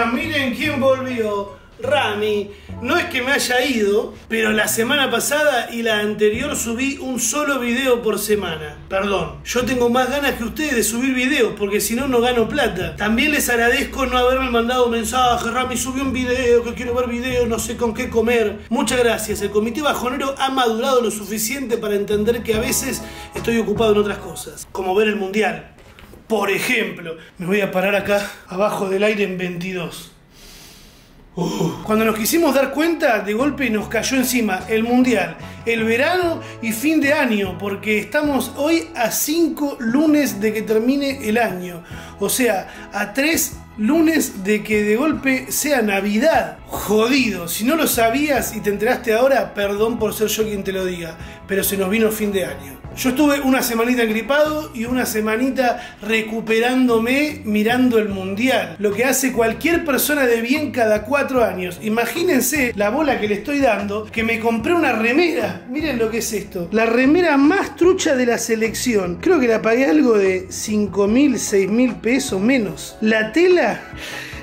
Hola, miren quién volvió. Rami, no es que me haya ido, pero la semana pasada y la anterior subí un solo video por semana. Perdón, yo tengo más ganas que ustedes de subir videos porque si no, no gano plata. También les agradezco no haberme mandado mensaje, Rami subió un video, que quiero ver videos, no sé con qué comer. Muchas gracias, el comité bajonero ha madurado lo suficiente para entender que a veces estoy ocupado en otras cosas, como ver el mundial. Por ejemplo, me voy a parar acá, abajo del aire en 22. Uh, cuando nos quisimos dar cuenta, de golpe nos cayó encima el mundial, el verano y fin de año, porque estamos hoy a 5 lunes de que termine el año. O sea, a 3 lunes de que de golpe sea Navidad. Jodido, si no lo sabías y te enteraste ahora, perdón por ser yo quien te lo diga, pero se nos vino fin de año. Yo estuve una semanita gripado y una semanita recuperándome mirando el mundial. Lo que hace cualquier persona de bien cada cuatro años. Imagínense la bola que le estoy dando, que me compré una remera. Miren lo que es esto. La remera más trucha de la selección. Creo que la pagué algo de 5 mil, 6 mil pesos menos. La tela...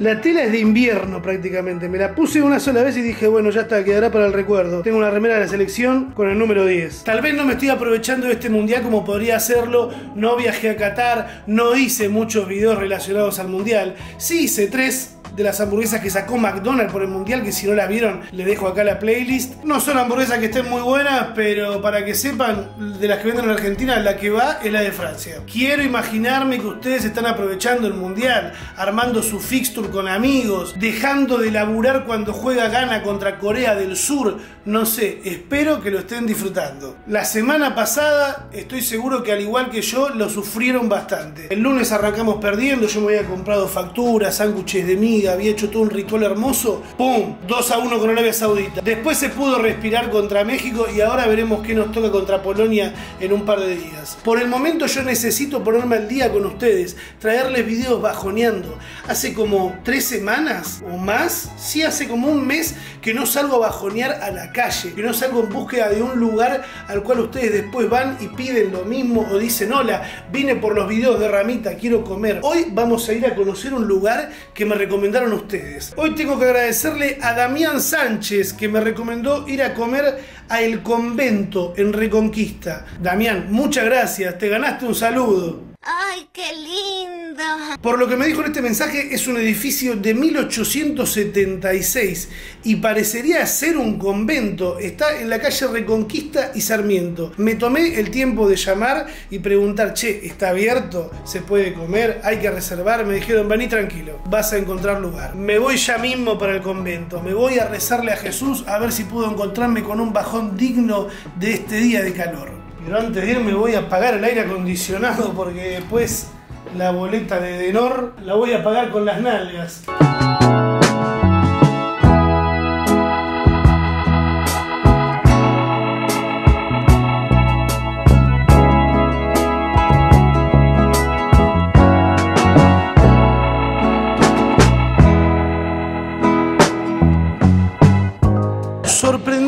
La tela es de invierno prácticamente. Me la puse una sola vez y dije, bueno, ya está, quedará para el recuerdo. Tengo una remera de la selección con el número 10. Tal vez no me estoy aprovechando de este mundial como podría hacerlo. No viajé a Qatar, no hice muchos videos relacionados al mundial. Sí hice tres de las hamburguesas que sacó McDonald's por el mundial, que si no la vieron, le dejo acá la playlist. No son hamburguesas que estén muy buenas, pero para que sepan, de las que venden en Argentina, la que va es la de Francia. Quiero imaginarme que ustedes están aprovechando el mundial, armando su fixture con amigos, dejando de laburar cuando juega Gana contra Corea del Sur. No sé, espero que lo estén disfrutando. La semana pasada, estoy seguro que al igual que yo, lo sufrieron bastante. El lunes arrancamos perdiendo, yo me había comprado facturas, sándwiches de había hecho todo un ritual hermoso. ¡Pum! 2 a 1 con Arabia Saudita. Después se pudo respirar contra México y ahora veremos qué nos toca contra Polonia en un par de días. Por el momento yo necesito ponerme al día con ustedes, traerles videos bajoneando. Hace como tres semanas o más, sí hace como un mes que no salgo a bajonear a la calle, que no salgo en búsqueda de un lugar al cual ustedes después van y piden lo mismo o dicen, hola, vine por los videos de Ramita, quiero comer. Hoy vamos a ir a conocer un lugar que me ustedes. Hoy tengo que agradecerle a Damián Sánchez que me recomendó ir a comer a El Convento en Reconquista. Damián, muchas gracias, te ganaste un saludo. ¡Ay, qué lindo! Por lo que me dijo en este mensaje, es un edificio de 1876 y parecería ser un convento. Está en la calle Reconquista y Sarmiento. Me tomé el tiempo de llamar y preguntar, che, ¿está abierto? ¿Se puede comer? ¿Hay que reservar? Me dijeron, vení tranquilo, vas a encontrar lugar. Me voy ya mismo para el convento. Me voy a rezarle a Jesús a ver si puedo encontrarme con un bajón digno de este día de calor. Pero antes de irme voy a pagar el aire acondicionado porque después la boleta de Denor la voy a pagar con las nalgas.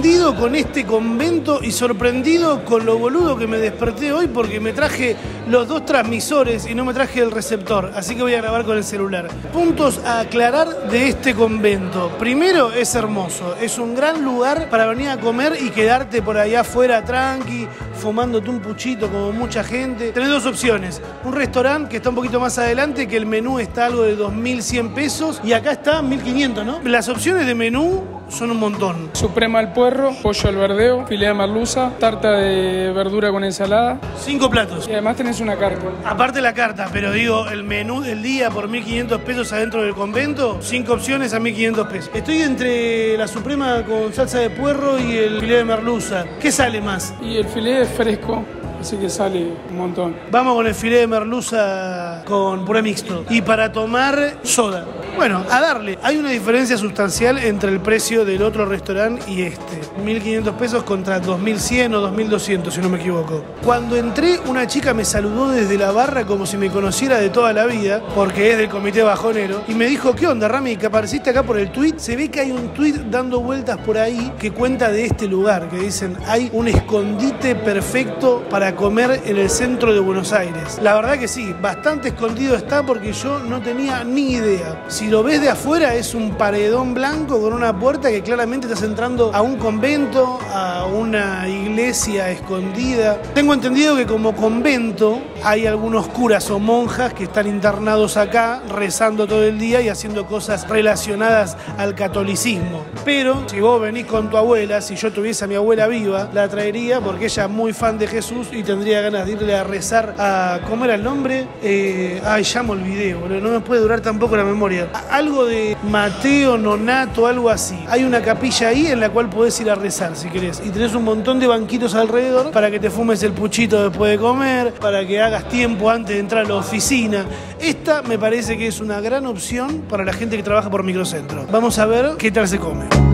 Sorprendido con este convento y sorprendido con lo boludo que me desperté hoy porque me traje los dos transmisores y no me traje el receptor, así que voy a grabar con el celular. Puntos a aclarar de este convento. Primero, es hermoso, es un gran lugar para venir a comer y quedarte por allá afuera tranqui, fumándote un puchito como mucha gente. Tenés dos opciones, un restaurante que está un poquito más adelante, que el menú está algo de 2.100 pesos y acá está 1.500, ¿no? Las opciones de menú son un montón. Suprema al puerro, pollo al verdeo, filea de merluza, tarta de verdura con ensalada Cinco platos. y además tenés una carta. Aparte la carta, pero digo, el menú del día por 1.500 pesos adentro del convento, cinco opciones a 1.500 pesos. Estoy entre la suprema con salsa de puerro y el filete de merluza. ¿Qué sale más? Y el filé es fresco, así que sale un montón. Vamos con el filete de merluza con puré mixto. Y para tomar, soda. Bueno, a darle. Hay una diferencia sustancial entre el precio del otro restaurante y este. 1.500 pesos contra 2.100 o 2.200, si no me equivoco. Cuando entré, una chica me saludó desde la barra como si me conociera de toda la vida, porque es del comité bajonero, y me dijo, ¿qué onda, Rami? Que apareciste acá por el tweet. Se ve que hay un tweet dando vueltas por ahí que cuenta de este lugar, que dicen, hay un escondite perfecto para comer en el centro de Buenos Aires. La verdad que sí, bastante escondido está porque yo no tenía ni idea. Lo ves de afuera es un paredón blanco con una puerta que claramente estás entrando a un convento, a una iglesia escondida. Tengo entendido que como convento hay algunos curas o monjas que están internados acá rezando todo el día y haciendo cosas relacionadas al catolicismo. Pero si vos venís con tu abuela, si yo tuviese a mi abuela viva, la traería porque ella es muy fan de Jesús y tendría ganas de irle a rezar a. ¿Cómo era el nombre? Eh, ay, me olvidé, boludo. No me puede durar tampoco la memoria. Algo de Mateo, Nonato, algo así. Hay una capilla ahí en la cual podés ir a rezar si querés. Y tenés un montón de banquitos alrededor para que te fumes el puchito después de comer, para que hagas tiempo antes de entrar a la oficina. Esta me parece que es una gran opción para la gente que trabaja por microcentro. Vamos a ver qué tal se come.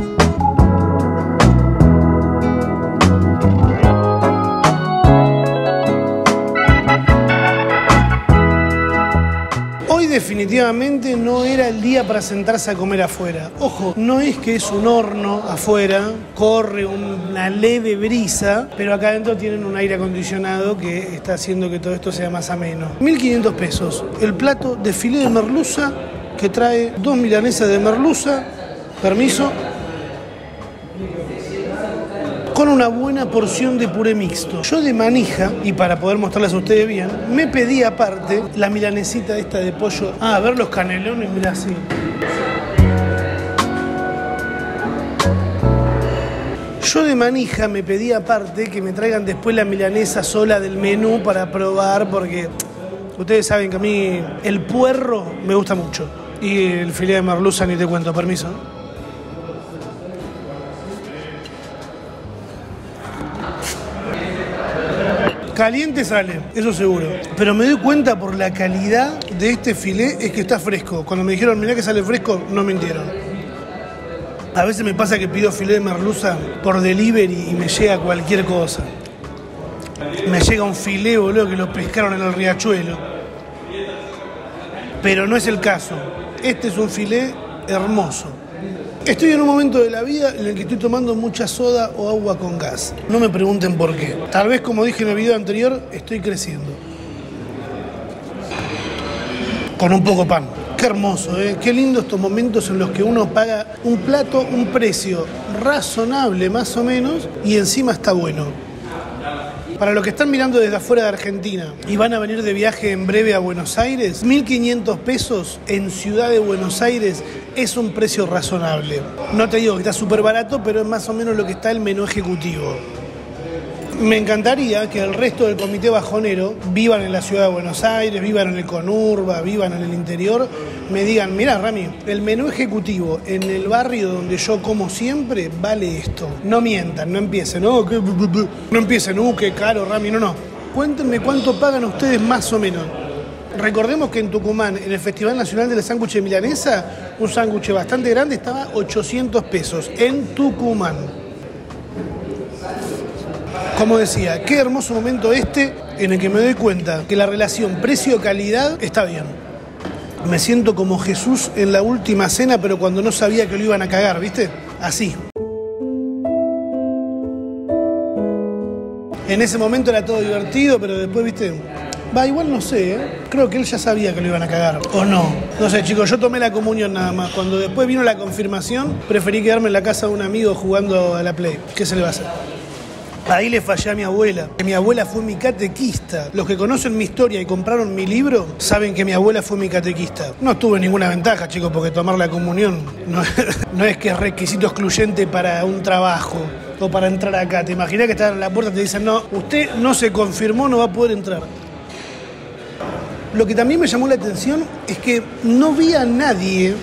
Definitivamente no era el día para sentarse a comer afuera. Ojo, no es que es un horno afuera, corre una leve brisa, pero acá adentro tienen un aire acondicionado que está haciendo que todo esto sea más ameno. 1.500 pesos. El plato de filé de merluza que trae dos milanesas de merluza, permiso, con una buena porción de puré mixto. Yo de manija, y para poder mostrarles a ustedes bien, me pedí aparte la milanesita esta de pollo. Ah, a ver los canelones, mirá así. Yo de manija me pedí aparte que me traigan después la milanesa sola del menú para probar, porque ustedes saben que a mí el puerro me gusta mucho. Y el filé de merluza ni te cuento, permiso. Caliente sale, eso seguro. Pero me doy cuenta por la calidad de este filé es que está fresco. Cuando me dijeron, mirá que sale fresco, no mintieron. A veces me pasa que pido filé de merluza por delivery y me llega cualquier cosa. Me llega un filé, boludo, que lo pescaron en el riachuelo. Pero no es el caso. Este es un filé hermoso. Estoy en un momento de la vida en el que estoy tomando mucha soda o agua con gas. No me pregunten por qué. Tal vez, como dije en el video anterior, estoy creciendo. Con un poco pan. Qué hermoso, ¿eh? Qué lindo estos momentos en los que uno paga un plato, un precio razonable más o menos, y encima está bueno. Para los que están mirando desde afuera de Argentina y van a venir de viaje en breve a Buenos Aires, 1.500 pesos en Ciudad de Buenos Aires es un precio razonable. No te digo que está súper barato, pero es más o menos lo que está el menú ejecutivo. Me encantaría que el resto del comité bajonero vivan en la ciudad de Buenos Aires, vivan en el Conurba, vivan en el interior, me digan, mira Rami, el menú ejecutivo en el barrio donde yo como siempre vale esto. No mientan, no empiecen, no, que- no empiecen, uh, qué caro Rami, no, no. Cuéntenme cuánto pagan ustedes más o menos. Recordemos que en Tucumán, en el Festival Nacional de la Sándwich de Milanesa, un sándwich bastante grande estaba 800 pesos en Tucumán. Como decía, qué hermoso momento este en el que me doy cuenta que la relación precio-calidad está bien. Me siento como Jesús en la última cena, pero cuando no sabía que lo iban a cagar, ¿viste? Así. En ese momento era todo divertido, pero después, ¿viste? Va, igual no sé, ¿eh? creo que él ya sabía que lo iban a cagar. O no. No sé, chicos, yo tomé la comunión nada más. Cuando después vino la confirmación, preferí quedarme en la casa de un amigo jugando a la Play. ¿Qué se le va a hacer? Ahí le fallé a mi abuela. Mi abuela fue mi catequista. Los que conocen mi historia y compraron mi libro saben que mi abuela fue mi catequista. No tuve ninguna ventaja, chicos, porque tomar la comunión no, no es que es requisito excluyente para un trabajo o para entrar acá. Te imaginas que están en la puerta y te dicen, no, usted no se confirmó, no va a poder entrar. Lo que también me llamó la atención es que no vi a nadie,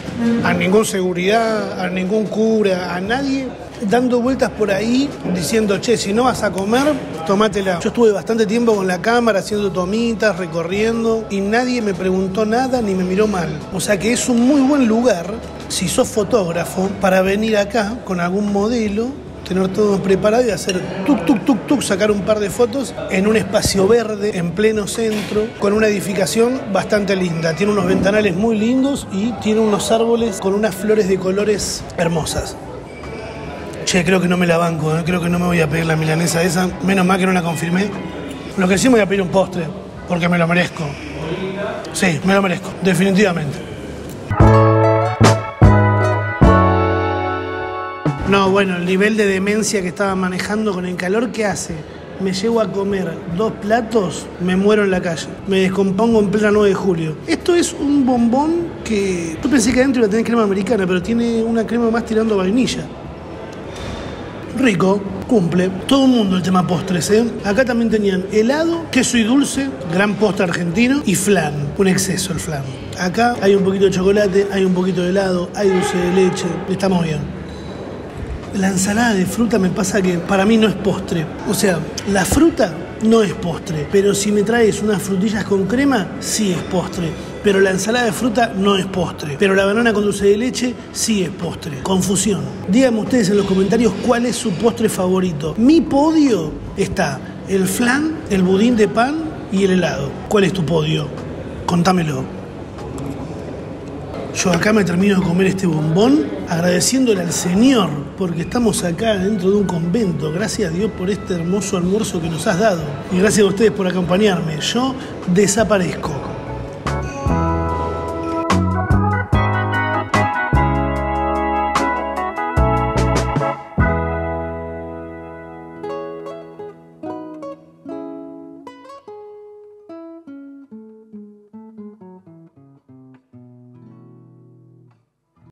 a ningún seguridad, a ningún cura, a nadie dando vueltas por ahí diciendo, che, si no vas a comer, tomátela. Yo estuve bastante tiempo con la cámara haciendo tomitas, recorriendo, y nadie me preguntó nada ni me miró mal. O sea que es un muy buen lugar, si sos fotógrafo, para venir acá con algún modelo tener todo preparado y hacer tuk, tuk, tuk, tuk, sacar un par de fotos en un espacio verde, en pleno centro, con una edificación bastante linda. Tiene unos ventanales muy lindos y tiene unos árboles con unas flores de colores hermosas. Creo que no me la banco, ¿eh? creo que no me voy a pedir la milanesa esa. Menos mal que no la confirmé. Lo que sí me voy a pedir un postre, porque me lo merezco. Sí, me lo merezco, definitivamente. No, bueno, el nivel de demencia que estaba manejando con el calor que hace. Me llevo a comer dos platos, me muero en la calle. Me descompongo en plena 9 de julio. Esto es un bombón que yo pensé que adentro iba a tener crema americana, pero tiene una crema más tirando vainilla. Rico, cumple. Todo el mundo el tema postres, ¿eh? Acá también tenían helado, queso y dulce, gran postre argentino y flan. Un exceso el flan. Acá hay un poquito de chocolate, hay un poquito de helado, hay dulce de leche. Estamos bien. La ensalada de fruta me pasa que para mí no es postre. O sea, la fruta no es postre. Pero si me traes unas frutillas con crema, sí es postre. Pero la ensalada de fruta no es postre. Pero la banana con dulce de leche sí es postre. Confusión. Díganme ustedes en los comentarios cuál es su postre favorito. Mi podio está el flan, el budín de pan y el helado. ¿Cuál es tu podio? Contámelo. Yo acá me termino de comer este bombón agradeciéndole al Señor porque estamos acá dentro de un convento. Gracias a Dios por este hermoso almuerzo que nos has dado. Y gracias a ustedes por acompañarme. Yo desaparezco.